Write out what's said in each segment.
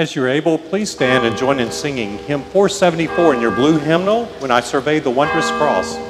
As you're able, please stand and join in singing hymn 474 in your blue hymnal, When I Survey the Wondrous Cross.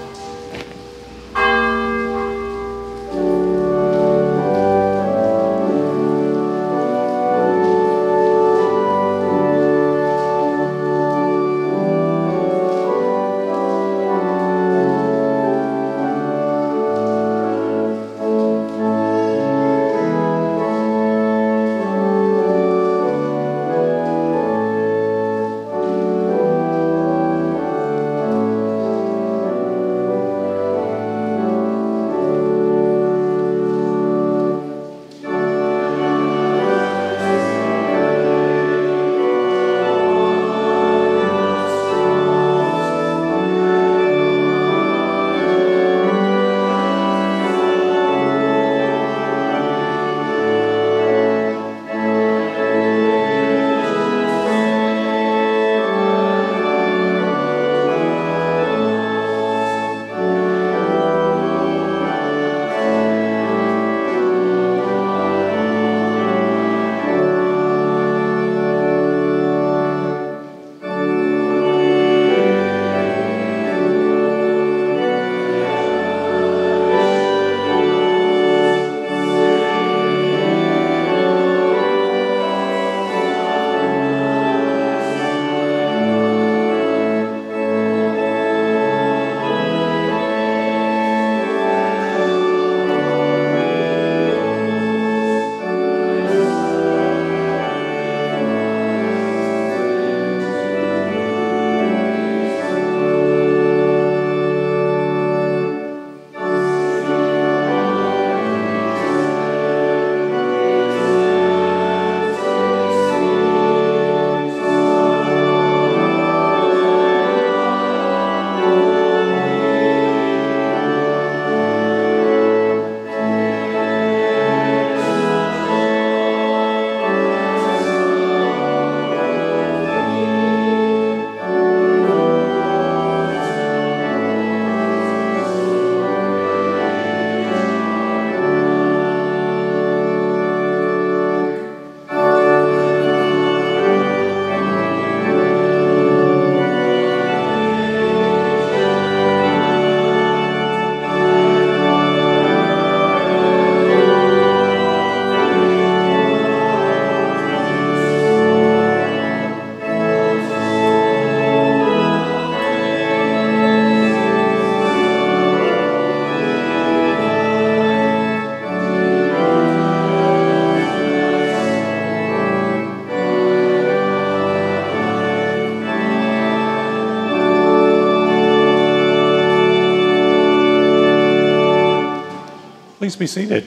Be seated.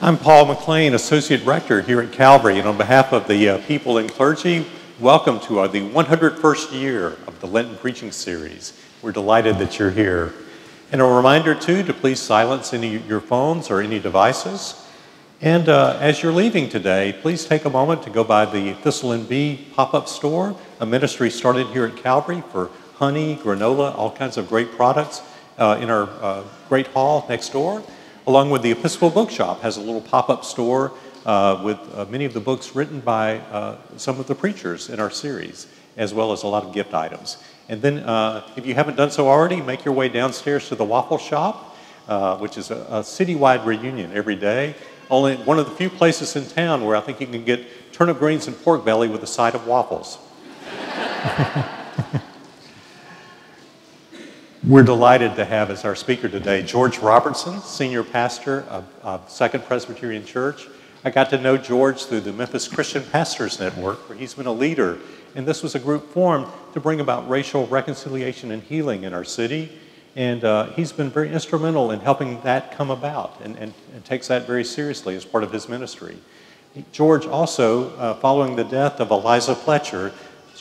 I'm Paul McLean, Associate Rector here at Calvary, and on behalf of the uh, people and clergy, welcome to uh, the 101st year of the Lenten Preaching Series. We're delighted that you're here. And a reminder, too, to please silence any your phones or any devices. And uh, as you're leaving today, please take a moment to go by the Thistle and Bee pop up store, a ministry started here at Calvary for honey, granola, all kinds of great products uh, in our uh, great hall next door, along with the Episcopal Bookshop has a little pop-up store uh, with uh, many of the books written by uh, some of the preachers in our series, as well as a lot of gift items. And then, uh, if you haven't done so already, make your way downstairs to the Waffle Shop, which is a, a citywide reunion every day. Only one of the few places in town where I think you can get turnip greens and pork belly with a side of waffles. We're delighted to have as our speaker today George Robertson, senior pastor of, of, Second Presbyterian Church. I got to know George through the Memphis Christian Pastors Network, where he's been a leader. And this was a group formed to bring about racial reconciliation and healing in our city. And uh, he's been very instrumental in helping that come about and, and, and, takes that very seriously as part of his ministry. George also, uh, following the death of Eliza Fletcher,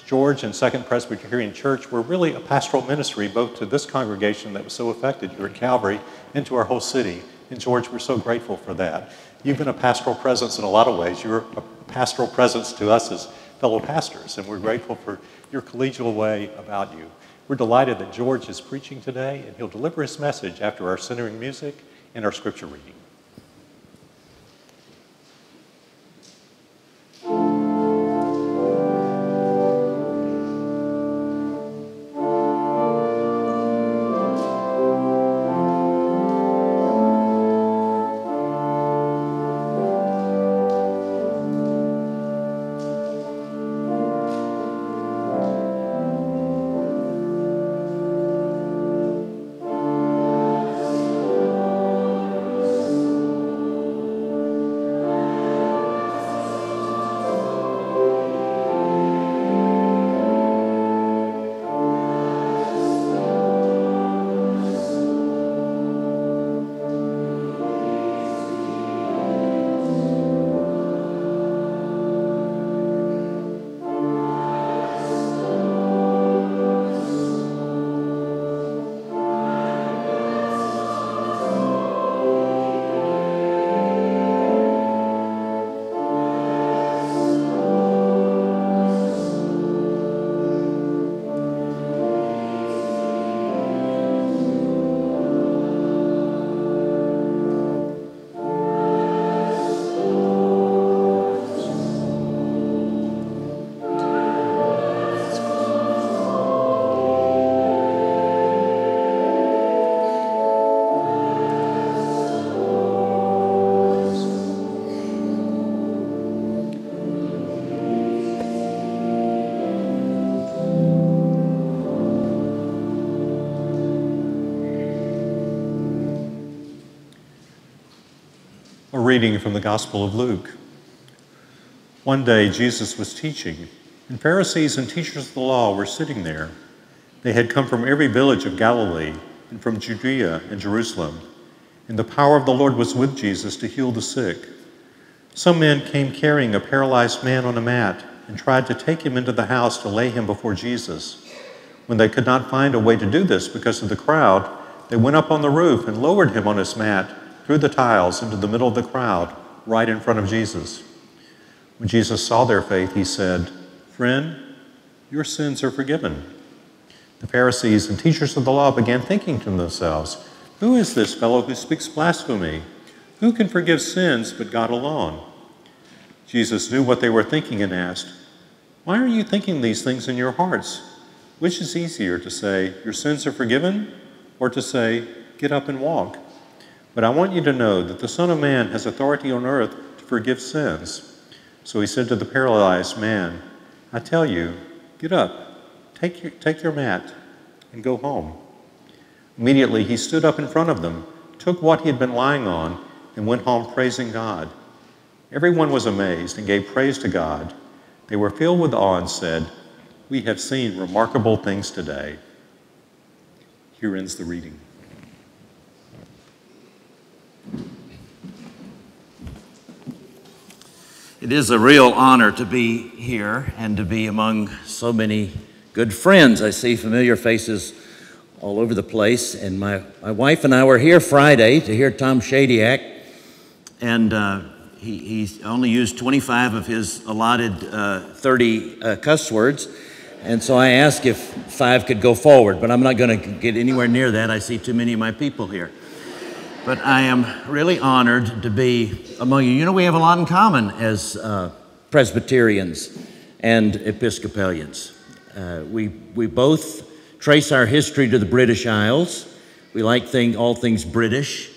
George and Second Presbyterian Church were really a pastoral ministry both to this congregation that was so affected here at Calvary and to our whole city. And George, we're so grateful for that. You've been a pastoral presence in a lot of ways. You're a pastoral presence to us as fellow pastors, and we're grateful for your collegial way about you. We're delighted that George is preaching today, and he'll deliver his message after our centering music and our scripture reading. Reading from the Gospel of Luke. One day, Jesus was teaching, and Pharisees and teachers of the law were sitting there. They had come from every village of Galilee and from Judea and Jerusalem, and the power of the Lord was with Jesus to heal the sick. Some men came carrying a paralyzed man on a mat and tried to take him into the house to lay him before Jesus. When they could not find a way to do this because of the crowd, they went up on the roof and lowered him on his mat through the tiles into the middle of the crowd, right in front of Jesus. When Jesus saw their faith, he said, Friend, your sins are forgiven. The Pharisees and teachers of the law began thinking to themselves, Who is this fellow who speaks blasphemy? Who can forgive sins but God alone? Jesus knew what they were thinking and asked, Why are you thinking these things in your hearts? Which is easier to say, Your sins are forgiven, or to say, Get up and walk? But I want you to know that the Son of Man has authority on earth to forgive sins. So he said to the paralyzed man, I tell you, get up, take your, take your mat, and go home. Immediately he stood up in front of them, took what he had been lying on, and went home praising God. Everyone was amazed and gave praise to God. They were filled with awe and said, We have seen remarkable things today. Here ends the reading. It is a real honor to be here and to be among so many good friends. I see familiar faces all over the place. And my, my wife and I were here Friday to hear Tom Shadyac, and uh, he, he only used 25 of his allotted uh, 30 uh, cuss words. And so I asked if five could go forward, but I'm not going to get anywhere near that. I see too many of my people here but I am really honored to be among you. You know, we have a lot in common as uh, Presbyterians and Episcopalians. Uh, we, we both trace our history to the British Isles. We like thing, all things British.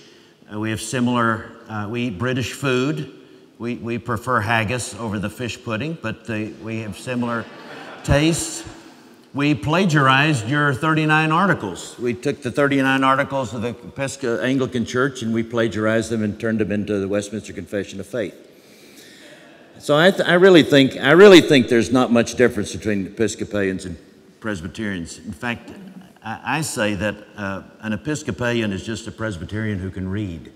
Uh, we have similar, uh, we eat British food. We, we prefer haggis over the fish pudding, but the, we have similar tastes we plagiarized your 39 articles. We took the 39 articles of the Pesca Anglican Church and we plagiarized them and turned them into the Westminster Confession of Faith. So I, I really think I really think there's not much difference between Episcopalians and Presbyterians. In fact, I, I say that uh, an Episcopalian is just a Presbyterian who can read.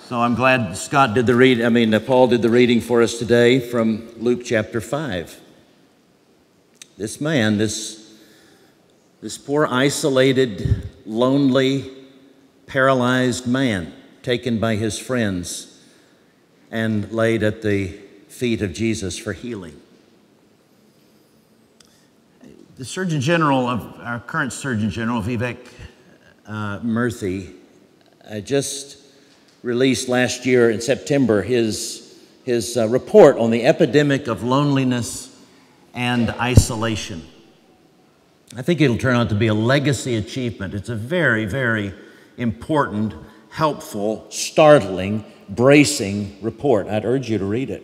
so I'm glad Scott did the read. I mean, uh, Paul did the reading for us today from Luke chapter five. This man, this, this poor, isolated, lonely, paralyzed man, taken by his friends and laid at the feet of Jesus for healing. The Surgeon General of our current Surgeon General, Vivek uh, Murthy, uh, just released last year in September his, his uh, report on the epidemic of loneliness and isolation. I think it'll turn out to be a legacy achievement. It's a very, very important, helpful, startling, bracing report. I'd urge you to read it.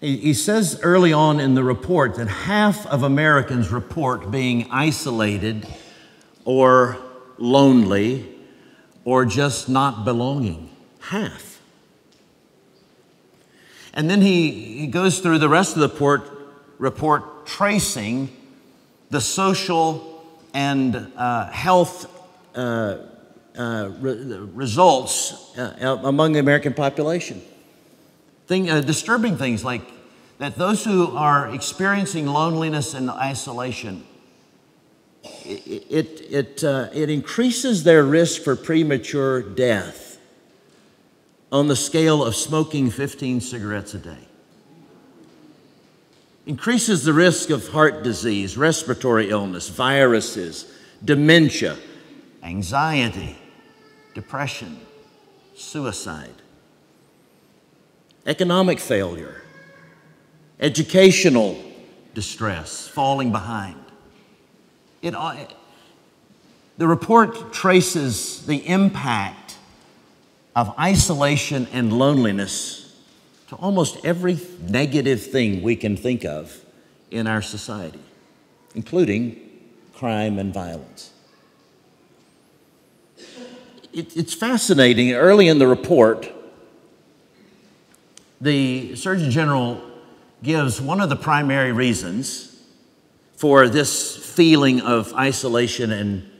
He says early on in the report that half of Americans report being isolated or lonely or just not belonging. Half. And then he, he goes through the rest of the report report tracing the social and uh, health uh, uh, re- results uh, among the American population. Thing, uh, disturbing things like that those who are experiencing loneliness and isolation, it, it, it, uh, it increases their risk for premature death on the scale of smoking 15 cigarettes a day increases the risk of heart disease, respiratory illness, viruses, dementia, anxiety, depression, suicide, economic failure, educational distress, falling behind. It, the report traces the impact of isolation and loneliness to almost every negative thing we can think of in our society, including crime and violence. it, it's fascinating. Early in the report, the Surgeon General gives one of the primary reasons for this feeling of isolation and,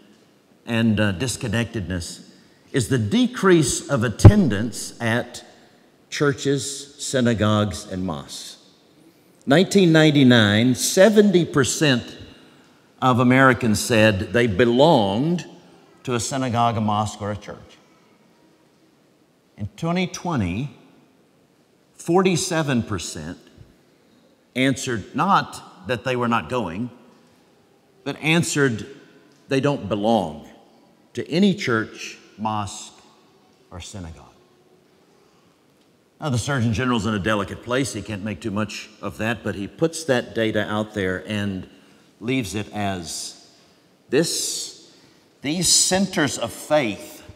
and uh, disconnectedness is the decrease of attendance at churches, synagogues, and mosques. 1999, 70% of Americans said they belonged to a synagogue, a mosque, or a church. In 2020, 47% answered not that they were not going, but answered they don't belong to any church, mosque, or synagogue. Now, the Surgeon General's in a delicate place. He can't make too much of that, but he puts that data out there and leaves it as this, these centers of faith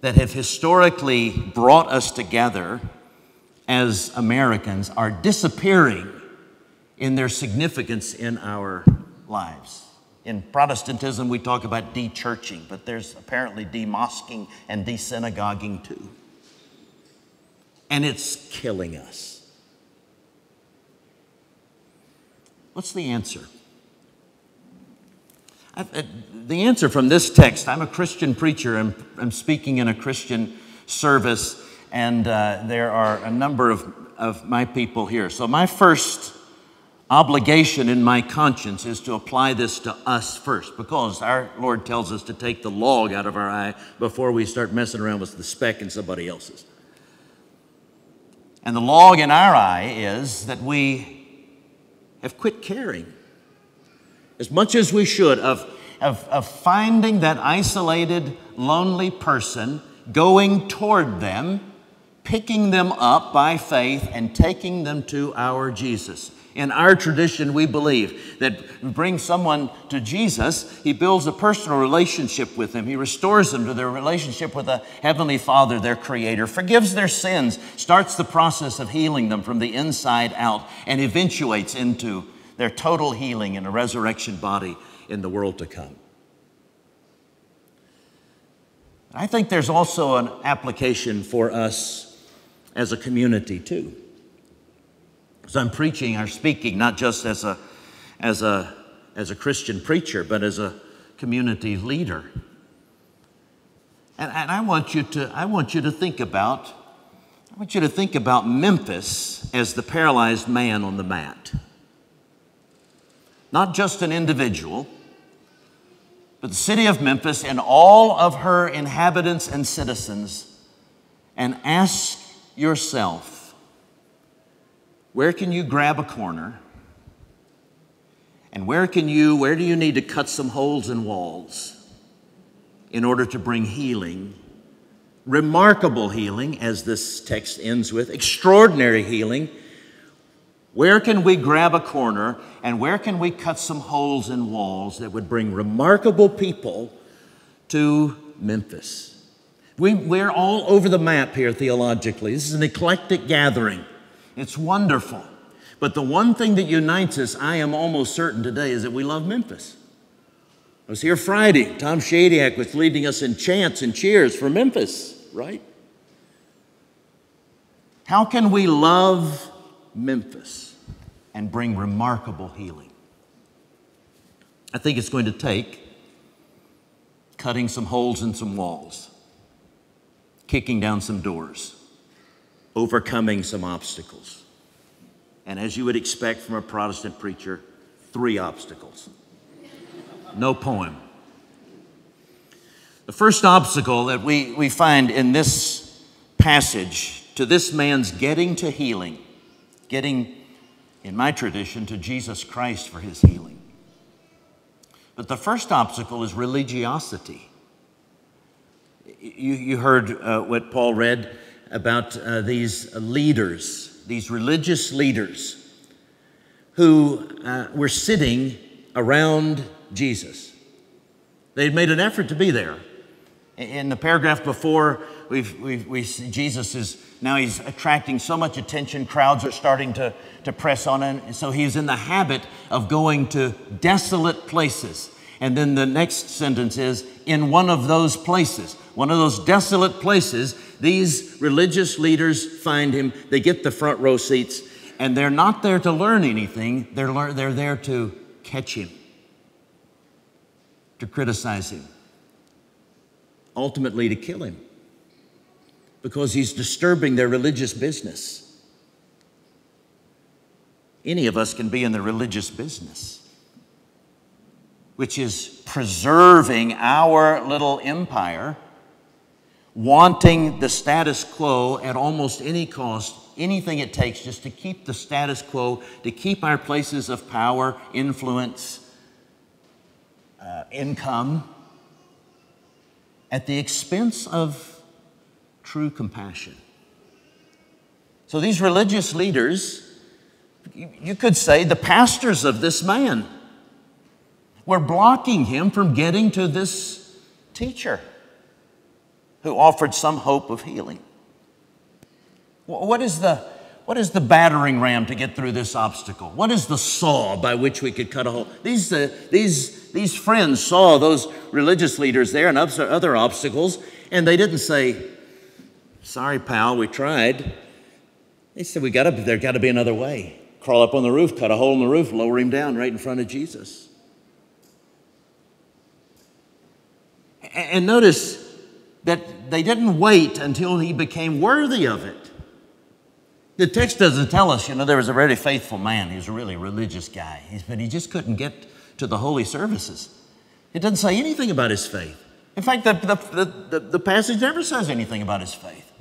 that have historically brought us together as Americans are disappearing in their significance in our lives. In Protestantism, we talk about de churching, but there's apparently de mosquing and de synagoguing too and it's killing us. What's the answer? Uh, the answer from this text I'm a Christian preacher, I'm, I'm speaking in a Christian service, and uh, there are a number of, of my people here. So, my first obligation in my conscience is to apply this to us first because our Lord tells us to take the log out of our eye before we start messing around with the speck in somebody else's. And the log in our eye is that we have quit caring as much as we should of, of, of finding that isolated, lonely person, going toward them, picking them up by faith, and taking them to our Jesus. In our tradition, we believe that bring someone to Jesus, he builds a personal relationship with them. He restores them to their relationship with a heavenly Father, their creator, forgives their sins, starts the process of healing them from the inside out, and eventuates into their total healing in a resurrection body in the world to come. I think there's also an application for us as a community, too. So I'm preaching or speaking not just as a, as a, as a Christian preacher, but as a community leader. And, and I, want you to, I want you to think about, I want you to think about Memphis as the paralyzed man on the mat. Not just an individual, but the city of Memphis and all of her inhabitants and citizens, and ask yourself where can you grab a corner? And where can you, where do you need to cut some holes in walls in order to bring healing? Remarkable healing, as this text ends with, extraordinary healing. Where can we grab a corner and where can we cut some holes in walls that would bring remarkable people to Memphis? We, we're all over the map here theologically. This is an eclectic gathering. It's wonderful. But the one thing that unites us, I am almost certain today, is that we love Memphis. I was here Friday. Tom Shadyac was leading us in chants and cheers for Memphis, right? How can we love Memphis and bring remarkable healing? I think it's going to take cutting some holes in some walls, kicking down some doors overcoming some obstacles. And as you would expect from a Protestant preacher, three obstacles. No poem. The first obstacle that we, we find in this passage to this man's getting to healing, getting, in my tradition, to Jesus Christ for his healing. But the first obstacle is religiosity. You, you heard uh, what Paul read about uh, these leaders, these religious leaders who uh, were sitting around Jesus. They'd made an effort to be there. In the paragraph before, we've, we've, we see Jesus is now he's attracting so much attention, crowds are starting to, to press on him. So he's in the habit of going to desolate places. And then the next sentence is, in one of those places. One of those desolate places, these religious leaders find him. They get the front row seats, and they're not there to learn anything, they're, lear- they're there to catch him, to criticize him, ultimately to kill him, because he's disturbing their religious business. Any of us can be in the religious business which is preserving our little empire, wanting the status quo at almost any cost, anything it takes just to keep the status quo, to keep our places of power, influence, uh, income, at the expense of true compassion. So these religious leaders, you could say the pastors of this man, were blocking him from getting to this teacher who offered some hope of healing. What is the, what is the battering ram to get through this obstacle? What is the saw by which we could cut a hole? These, uh, these, these friends saw those religious leaders there and other obstacles, and they didn't say, Sorry, pal, we tried. They said, we gotta, There got to be another way. Crawl up on the roof, cut a hole in the roof, lower him down right in front of Jesus. And notice that they didn't wait until he became worthy of it. The text doesn't tell us, you know, there was a very faithful man. He was a really religious guy, but he just couldn't get to the holy services. It doesn't say anything about his faith. In fact, the, the, the, the, passage never says anything about his faith.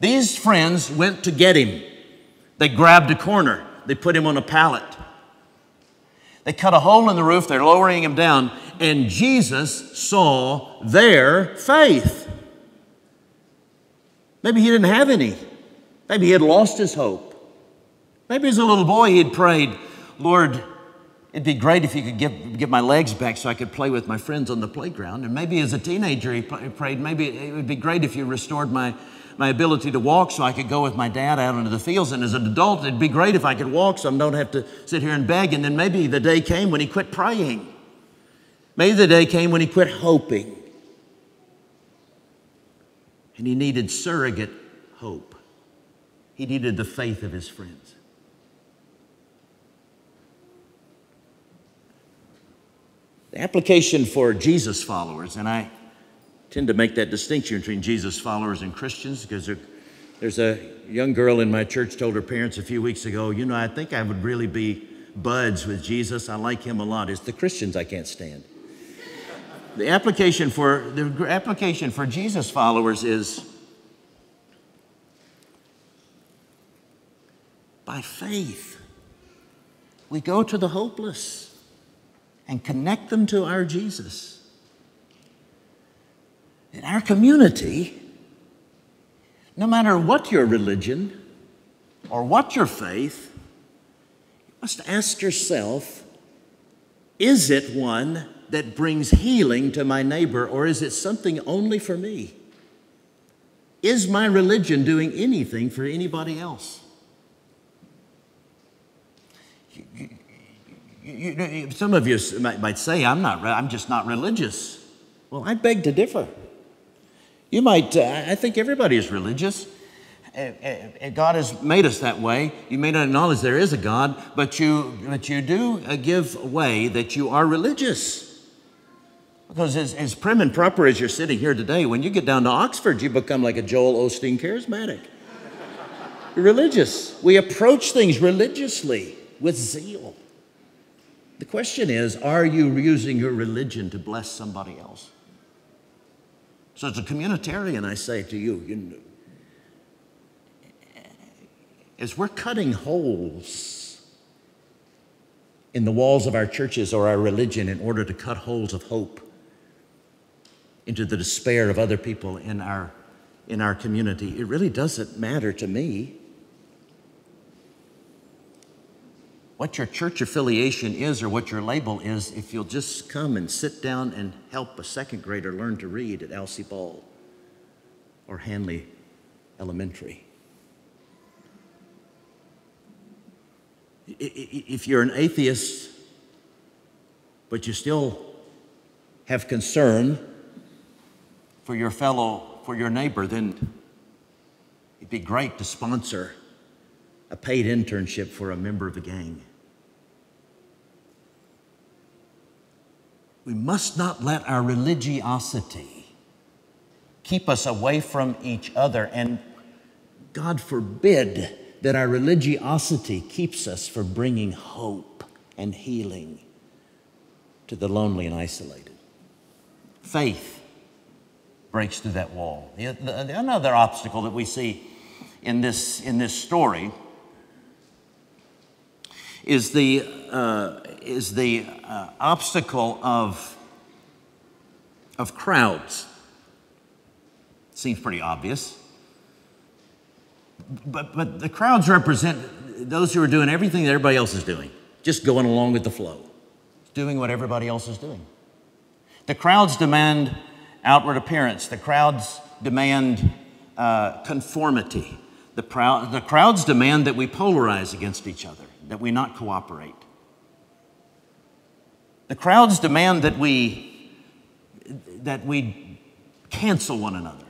These friends went to get him. They grabbed a corner, they put him on a pallet. They cut a hole in the roof, they're lowering him down, and Jesus saw their faith. Maybe he didn't have any. Maybe he had lost his hope. Maybe as a little boy he had prayed, Lord, it'd be great if you could give, give my legs back so I could play with my friends on the playground. And maybe as a teenager he prayed, maybe it would be great if you restored my, my ability to walk so I could go with my dad out into the fields. And as an adult, it'd be great if I could walk so I don't have to sit here and beg. And then maybe the day came when he quit praying. Maybe the day came when he quit hoping and he needed surrogate hope. He needed the faith of his friends. The application for Jesus followers, and I tend to make that distinction between Jesus followers and Christians because there, there's a young girl in my church told her parents a few weeks ago, you know, I think I would really be buds with Jesus. I like him a lot. It's the Christians I can't stand. The application for, the application for Jesus followers is by faith. We go to the hopeless and connect them to our Jesus. In our community, no matter what your religion or what your faith, you must ask yourself is it one that brings healing to my neighbor, or is it something only for me? Is my religion doing anything for anybody else? You, you, you, some of you might, might say, I'm, not, I'm just not religious. Well, I beg to differ. You might, uh, I think everybody is religious. God has made us that way. You may not acknowledge there is a God, but you, but you do uh, give away that you are religious. Because as, as prim and proper as you're sitting here today, when you get down to Oxford, you become like a Joel Osteen charismatic. Religious. We approach things religiously with zeal. The question is are you using your religion to bless somebody else? So, as a communitarian, I say to you, you know, as we're cutting holes in the walls of our churches or our religion in order to cut holes of hope, into the despair of other people in our, in our community. It really doesn't matter to me what your church affiliation is or what your label is if you'll just come and sit down and help a second grader learn to read at Elsie Ball or Hanley Elementary. If you're an atheist, but you still have concern for your fellow, for your neighbor, then it'd be great to sponsor a paid internship for a member of the gang. We must not let our religiosity keep us away from each other, and God forbid that our religiosity keeps us from bringing hope and healing to the lonely and isolated. Faith breaks through that wall. Another obstacle that we see in this, in this story is the, uh, is the uh, obstacle of, of crowds. Seems pretty obvious. But, but the crowds represent those who are doing everything that everybody else is doing, just going along with the flow, doing what everybody else is doing. The crowds demand outward appearance, the crowds demand uh, conformity, the, proud, the crowds demand that we polarize against each other that we not cooperate. The crowds demand that we, that we cancel one another.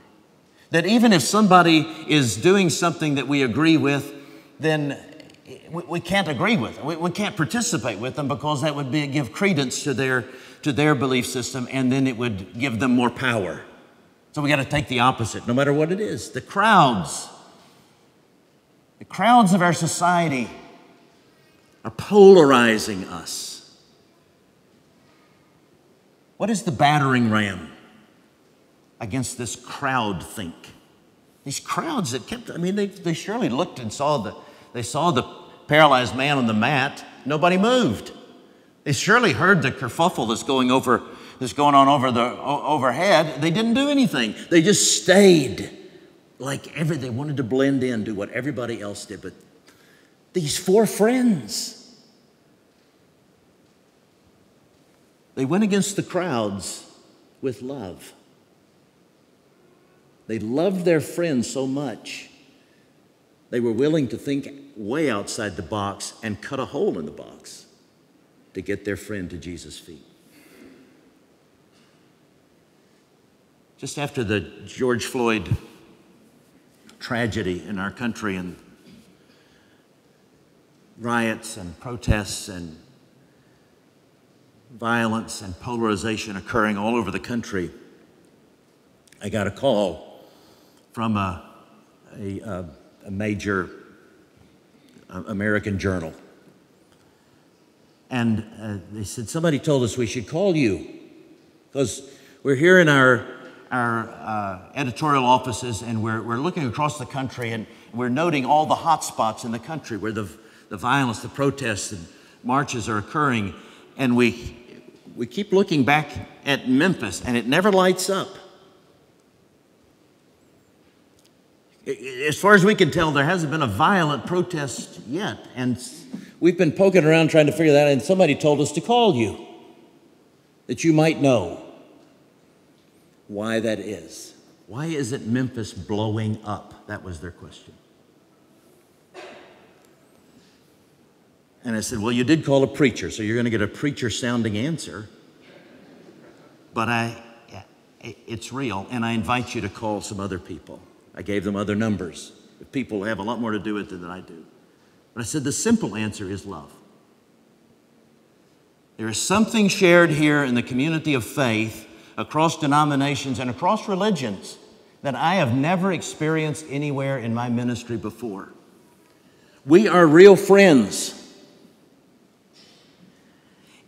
That even if somebody is doing something that we agree with, then we, we can't agree with them. We, we, can't participate with them because that would be, give credence to their, to their belief system and then it would give them more power. So we got to take the opposite, no matter what it is. The crowds, the crowds of our society are polarizing us. What is the battering ram against this crowd think? These crowds that kept, I mean, they, they surely looked and saw the, they saw the paralyzed man on the mat. Nobody moved. They surely heard the kerfuffle that's going over, that's going on over the overhead. They didn't do anything. They just stayed like every, they wanted to blend in, do what everybody else did. But these four friends. They went against the crowds with love. They loved their friends so much, they were willing to think way outside the box and cut a hole in the box to get their friend to Jesus' feet. Just after the George Floyd tragedy in our country and riots and protests and violence and polarization occurring all over the country, I got a call from a, a, a major uh, American journal. And uh, they said, Somebody told us we should call you because we're here in our, our uh, editorial offices and we're, we're looking across the country and we're noting all the hot spots in the country where the the violence, the protests, and marches are occurring, and we, we keep looking back at Memphis, and it never lights up. As far as we can tell, there hasn't been a violent protest yet, and we've been poking around trying to figure that out, and somebody told us to call you, that you might know why that is. Why isn't Memphis blowing up? That was their question. And I said, Well, you did call a preacher, so you're going to get a preacher sounding answer. But I, it's real, and I invite you to call some other people. I gave them other numbers. People have a lot more to do with it than I do. But I said, The simple answer is love. There is something shared here in the community of faith across denominations and across religions that I have never experienced anywhere in my ministry before. We are real friends.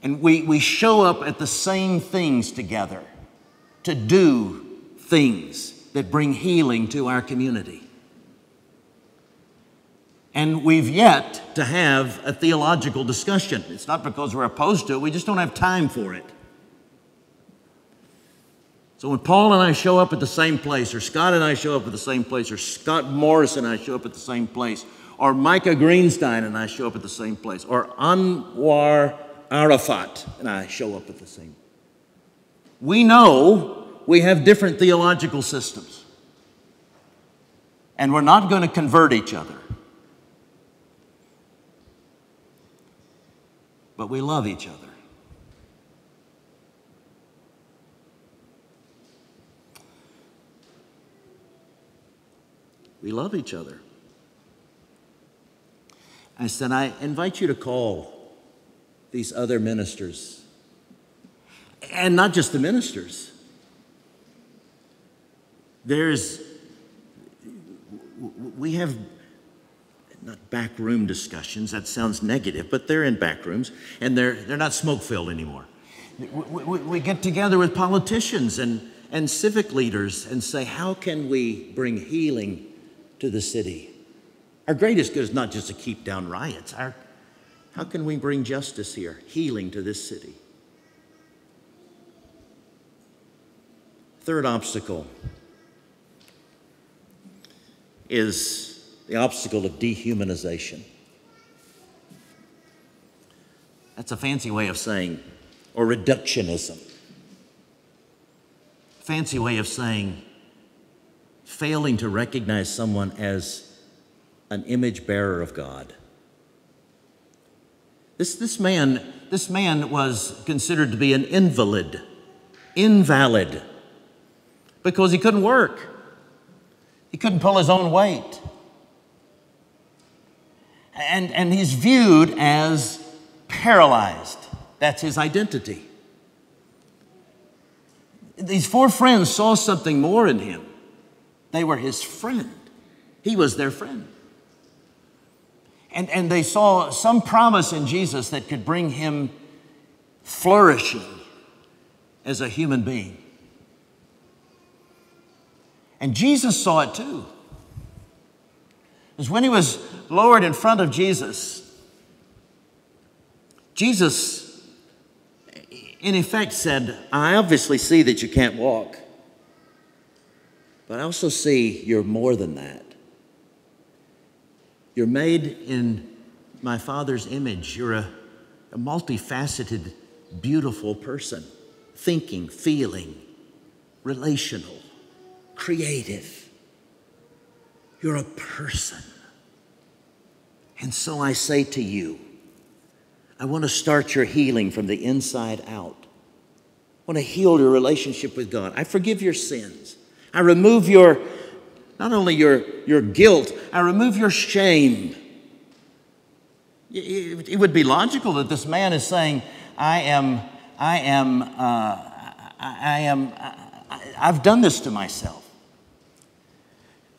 And we, we show up at the same things together to do things that bring healing to our community. And we've yet to have a theological discussion. It's not because we're opposed to it, we just don't have time for it. So when Paul and I show up at the same place, or Scott and I show up at the same place, or Scott Morris and I show up at the same place, or Micah Greenstein and I show up at the same place, or Anwar Arafat and I show up at the same. We know we have different theological systems. And we're not going to convert each other. But we love each other. We love each other. I said, I invite you to call these other ministers. And not just the ministers. There's, we have not backroom discussions, that sounds negative, but they're in back rooms and they're, they're not smoke filled anymore. We, we, we, get together with politicians and, and civic leaders and say, how can we bring healing to the city? Our greatest good is not just to keep down riots. Our, how can we bring justice here, healing to this city? Third obstacle is the obstacle of dehumanization. That's a fancy way of saying, or reductionism. Fancy way of saying failing to recognize someone as an image bearer of God. This, this, man, this man was considered to be an invalid, invalid, because he couldn't work. He couldn't pull his own weight. And, and he's viewed as paralyzed. That's his identity. These four friends saw something more in him. They were his friend, he was their friend. And, and they saw some promise in Jesus that could bring him flourishing as a human being. And Jesus saw it too. Because when he was lowered in front of Jesus, Jesus, in effect, said, I obviously see that you can't walk, but I also see you're more than that. You're made in my Father's image. You're a, a multifaceted, beautiful person, thinking, feeling, relational, creative. You're a person. And so I say to you, I want to start your healing from the inside out. I want to heal your relationship with God. I forgive your sins. I remove your, not only your, your guilt, I remove your shame. It would be logical that this man is saying, I am, I am, uh, I am, I've done this to myself.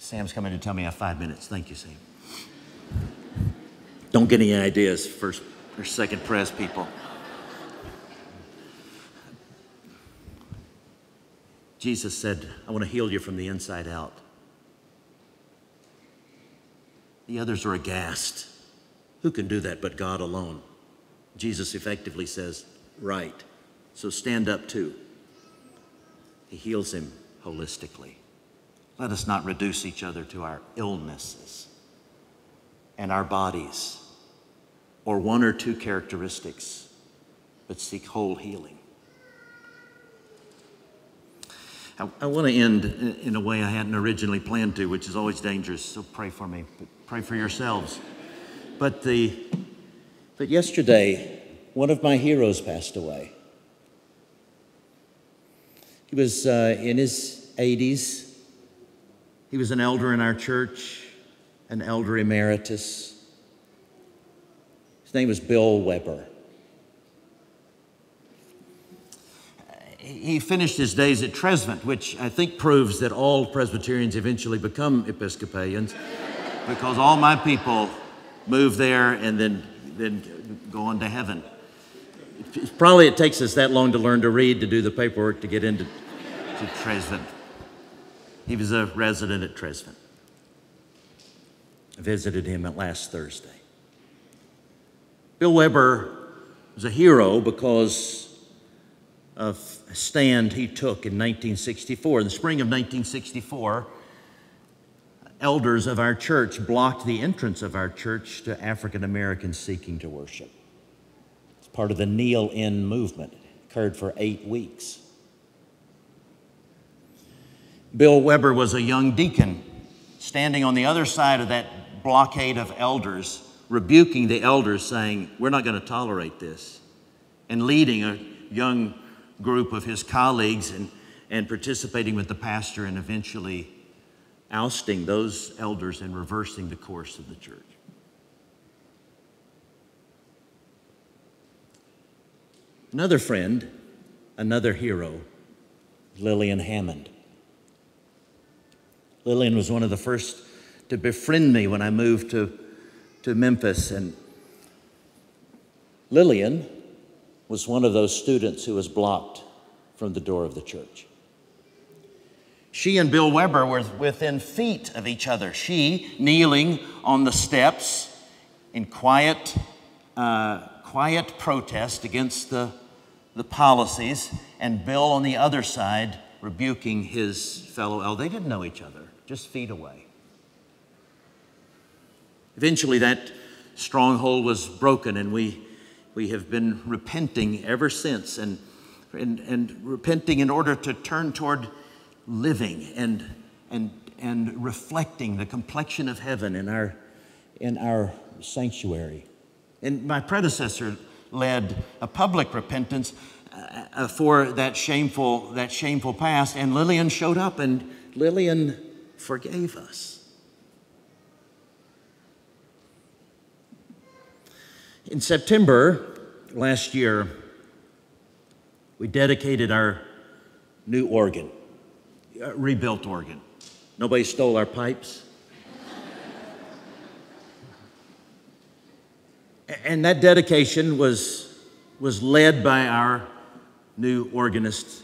Sam's coming to tell me I have five minutes. Thank you, Sam. Don't get any ideas, first or second Pres people. Jesus said, I want to heal you from the inside out. The others are aghast. Who can do that but God alone? Jesus effectively says, Right. So stand up too. He heals him holistically. Let us not reduce each other to our illnesses and our bodies or one or two characteristics, but seek whole healing. I, want to end in a way I hadn't originally planned to, which is always dangerous, so pray for me, but pray for yourselves. But, the, but yesterday, one of my heroes passed away. He was uh, in his 80s. He was an elder in our church, an elder emeritus. His name was Bill Weber. He finished his days at Trezevant, which I think proves that all Presbyterians eventually become Episcopalians because all my people move there and then, then go on to heaven. Probably it takes us that long to learn to read to do the paperwork to get into to Trezevant. He was a resident at Trezevant. I visited him at last Thursday. Bill Weber was a hero because of a stand he took in 1964. In the spring of 1964, elders of our church blocked the entrance of our church to African Americans seeking to worship. It's part of the Kneel In movement. It occurred for eight weeks. Bill Weber was a young deacon standing on the other side of that blockade of elders rebuking the elders, saying, We're not going to tolerate this, and leading a young group of his colleagues and, and participating with the pastor and eventually ousting those elders and reversing the course of the church. Another friend, another hero, Lillian Hammond. Lillian was one of the first to befriend me when I moved to, to Memphis. And Lillian was one of those students who was blocked from the door of the church. She and Bill Weber were within feet of each other. She kneeling on the steps in quiet, uh, quiet protest against the, the policies, and Bill on the other side rebuking his fellow elder. They didn't know each other, just feet away. Eventually, that stronghold was broken, and we, we have been repenting ever since, and, and, and repenting in order to turn toward living and, and, and reflecting the complexion of heaven in our, in our sanctuary. And my predecessor led a public repentance uh, for that shameful, that shameful past, and Lillian showed up, and Lillian forgave us. In September last year, we dedicated our new organ uh, rebuilt organ. Nobody stole our pipes. and that dedication was, was led by our new organist,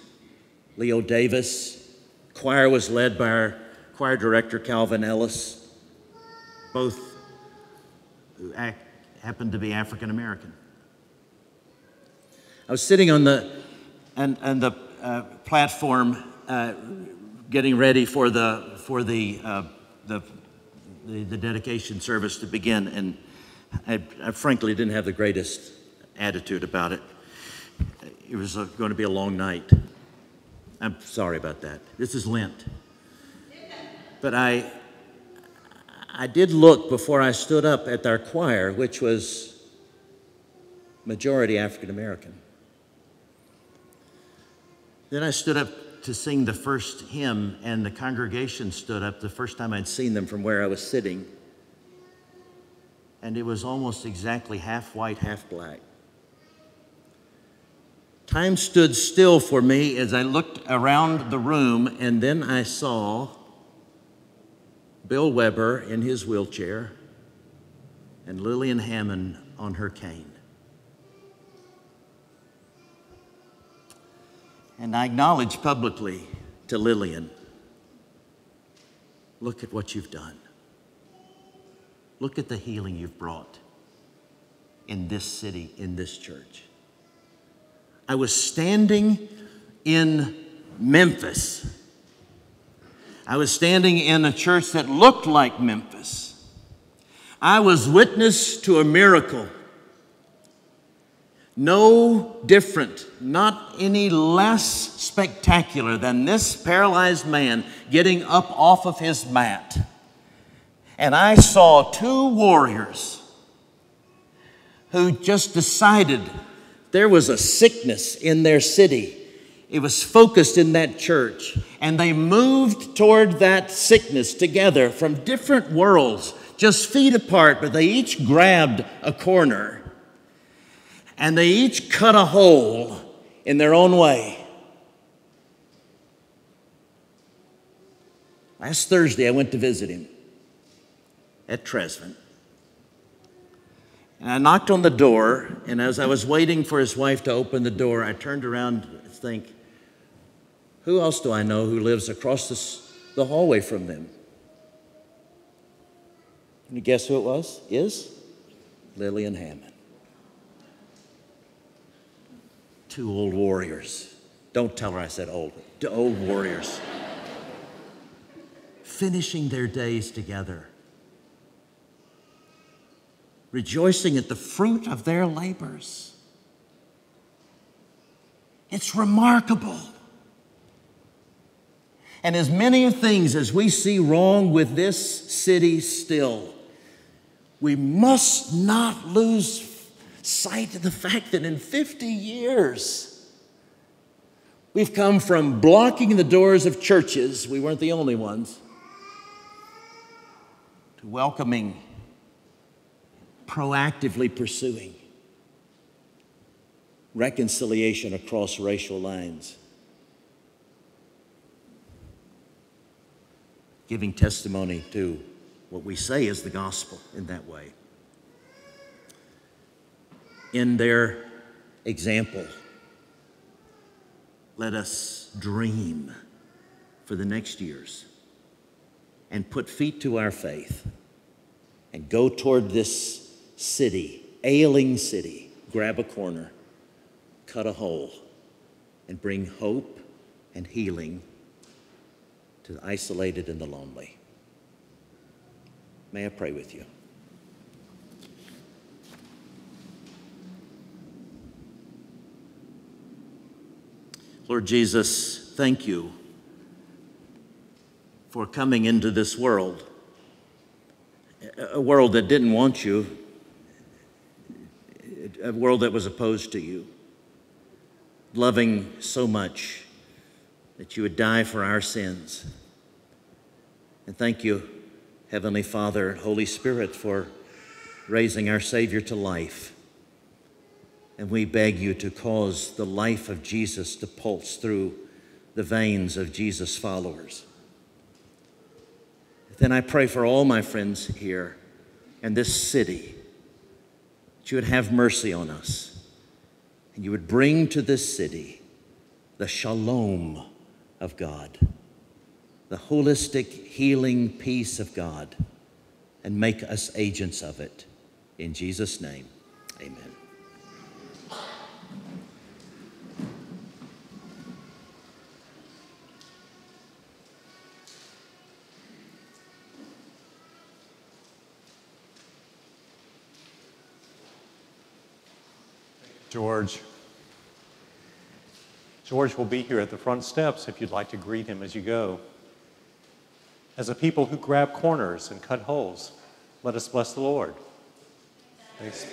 Leo Davis. Choir was led by our choir director, Calvin Ellis, both who act, happened to be African American. I was sitting on the, on, on the uh, platform uh, getting ready for the for the, uh, the, the, the dedication service to begin, and I, I, frankly didn't have the greatest attitude about it. It was uh, going to be a long night. I'm sorry about that. This is Lent, but I I did look before I stood up at our choir, which was majority African American. Then I stood up to sing the first hymn, and the congregation stood up the first time I'd seen them from where I was sitting. And it was almost exactly half white, half black. Time stood still for me as I looked around the room, and then I saw Bill Weber in his wheelchair and Lillian Hammond on her cane. And I acknowledge publicly to Lillian look at what you've done. Look at the healing you've brought in this city, in this church. I was standing in Memphis. I was standing in a church that looked like Memphis. I was witness to a miracle no different, not any less spectacular than this paralyzed man getting up off of his mat. And I saw two warriors who just decided there was a sickness in their city. It was focused in that church. And they moved toward that sickness together from different worlds, just feet apart, but they each grabbed a corner and they each cut a hole in their own way. Last Thursday, I went to visit him at Trezevant. And I knocked on the door, and as I was waiting for his wife to open the door, I turned around to think, who else do I know who lives across this, the hallway from them? Can you guess who it was? Is? Lillian Hammond. Two old warriors. Don't tell her I said old. Two Old warriors. Finishing their days together. Rejoicing at the fruit of their labors. It's remarkable. And as many things as we see wrong with this city still, we must not lose sight of the fact that in 50 years, we've come from blocking the doors of churches, we weren't the only ones, to welcoming, proactively pursuing reconciliation across racial lines, giving testimony to what we say is the gospel in that way. In their example, let us dream for the next years and put feet to our faith and go toward this city, ailing city, grab a corner, cut a hole, and bring hope and healing to the isolated and the lonely. May I pray with you? Lord Jesus, thank you for coming into this world, a world that didn't want you, a world that was opposed to you, loving so much that you would die for our sins. And thank you, Heavenly Father, Holy Spirit, for raising our Savior to life. And we beg you to cause the life of Jesus to pulse through the veins of Jesus' followers. Then I pray for all my friends here and this city you would have mercy on us and you would bring to this city the shalom of God, the holistic healing peace of God, and make us agents of it. In Jesus' name, amen. George. George will be here at the front steps if you'd like to greet him as you go. As a people who grab corners and cut holes, let us bless the Lord. Thanks.